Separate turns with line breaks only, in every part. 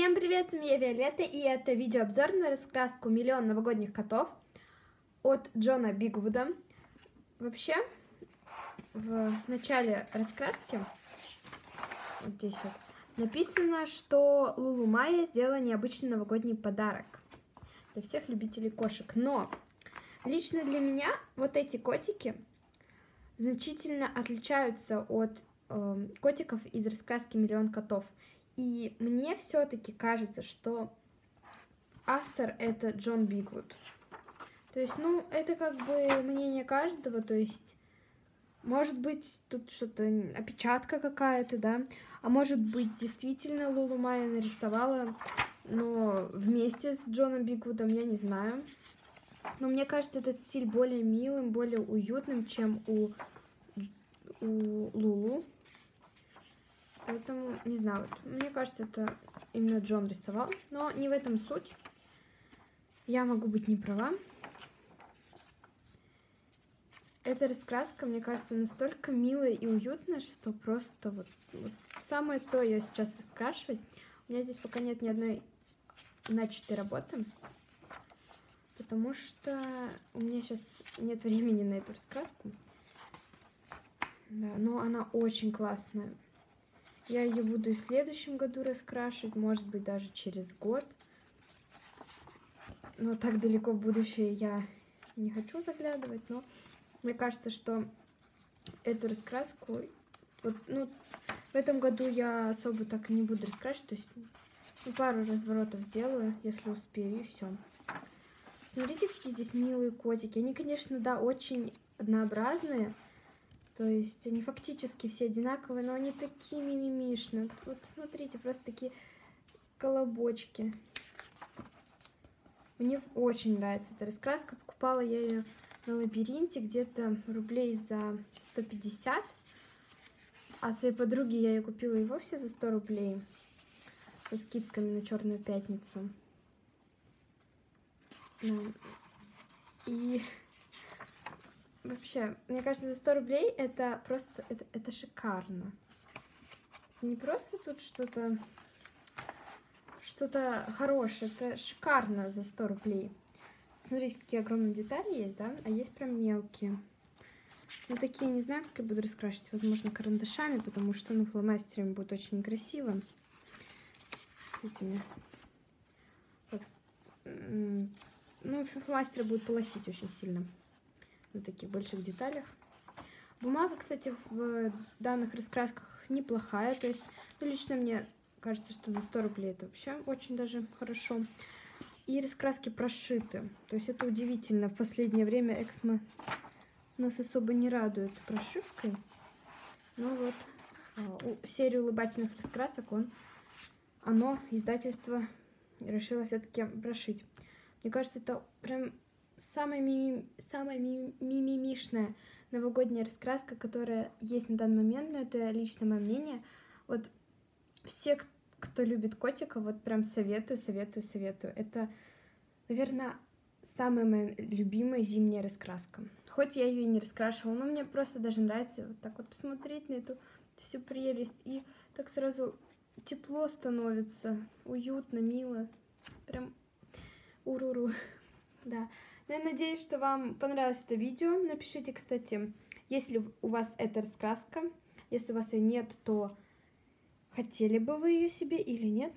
Всем привет, с вами я Виолетта, и это видеообзор на раскраску «Миллион новогодних котов» от Джона Бигвуда. Вообще, в начале раскраски, вот здесь вот, написано, что Лулу Майя сделала необычный новогодний подарок для всех любителей кошек. Но лично для меня вот эти котики значительно отличаются от э, котиков из раскраски «Миллион котов». И мне все-таки кажется, что автор это Джон Бигвуд. То есть, ну, это как бы мнение каждого, то есть, может быть, тут что-то, опечатка какая-то, да, а может быть, действительно Лулу Майя нарисовала, но вместе с Джоном Бигвудом, я не знаю. Но мне кажется, этот стиль более милым, более уютным, чем у, у Лулу. Поэтому, не знаю, вот, мне кажется, это именно Джон рисовал. Но не в этом суть. Я могу быть не права. Эта раскраска, мне кажется, настолько милая и уютная, что просто вот, вот самое то ее сейчас раскрашивать. У меня здесь пока нет ни одной начатой работы, потому что у меня сейчас нет времени на эту раскраску. Да, но она очень классная. Я ее буду в следующем году раскрашивать, может быть, даже через год. Но так далеко в будущее я не хочу заглядывать, но мне кажется, что эту раскраску, вот, ну, в этом году я особо так и не буду раскрашивать, то есть ну, пару разворотов сделаю, если успею, и все. Смотрите, какие здесь милые котики. Они, конечно, да, очень однообразные, то есть они фактически все одинаковые, но они такие мимимишные. Вот смотрите, просто такие колобочки. Мне очень нравится эта раскраска. Покупала я ее на лабиринте где-то рублей за 150. А своей подруге я ее купила и вовсе за 100 рублей. Со скидками на Черную пятницу. И Вообще, мне кажется, за 100 рублей это просто, это, это шикарно. Не просто тут что-то, что-то хорошее, это шикарно за 100 рублей. Смотрите, какие огромные детали есть, да, а есть прям мелкие. Ну, такие, не знаю, как я буду раскрашивать, возможно, карандашами, потому что, ну, фломастерами будет очень некрасиво. С этими. Так, ну, в общем, фломастеры будут полосить очень сильно на таких больших деталях. Бумага, кстати, в данных раскрасках неплохая. То есть, ну, лично мне кажется, что за 100 рублей это вообще очень даже хорошо. И раскраски прошиты. То есть это удивительно. В последнее время Эксмо нас особо не радует прошивкой. Ну вот, а, серию улыбательных раскрасок он, оно, издательство, решило все-таки прошить. Мне кажется, это прям самая, мими, самая мимимишная новогодняя раскраска, которая есть на данный момент, но это лично мое мнение. Вот все, кто любит котика, вот прям советую, советую, советую. Это, наверное, самая моя любимая зимняя раскраска. Хоть я ее и не раскрашивала, но мне просто даже нравится вот так вот посмотреть на эту всю прелесть. И так сразу тепло становится, уютно, мило. Прям уруру. Да. Ну, я надеюсь, что вам понравилось это видео. Напишите, кстати, если у вас эта раскраска. Если у вас ее нет, то хотели бы вы ее себе или нет.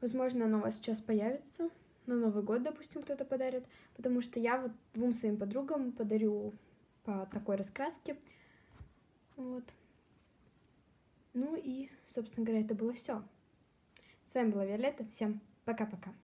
Возможно, она у вас сейчас появится. На Новый год, допустим, кто-то подарит. Потому что я вот двум своим подругам подарю по такой раскраске. Вот. Ну и, собственно говоря, это было все. С вами была Виолетта. Всем пока-пока.